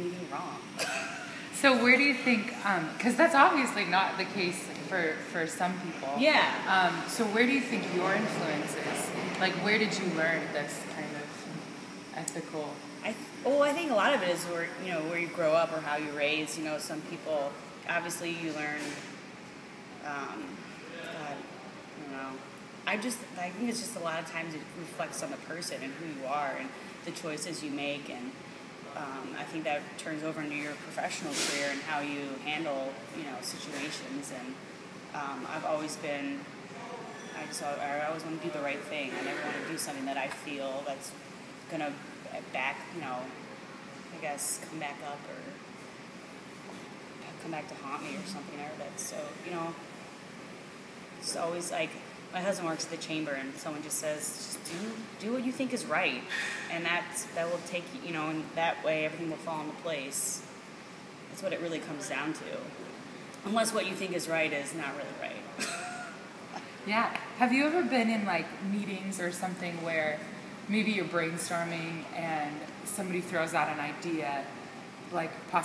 anything wrong. So where do you think? Because that's obviously not the case for for some people. Yeah. Um, so where do you think your influence is? Like, where did you learn this kind of ethical? I well, I think a lot of it is where you know where you grow up or how you raise. You know, some people obviously you learn. Um, God, I don't know. I just I think it's just a lot of times it reflects on the person and who you are and the choices you make and. Um, I think that turns over into your professional career and how you handle, you know, situations. And um, I've always been, I just, I always want to do the right thing. I never want to do something that I feel that's gonna back, you know, I guess come back up or come back to haunt me or something. Or that's so, you know, it's always like my husband works at the chamber and someone just says just do do what you think is right. And that's that will take you know and that way everything will fall into place. That's what it really comes down to. Unless what you think is right is not really right. Yeah. Have you ever been in like meetings or something where maybe you're brainstorming and somebody throws out an idea, like possibly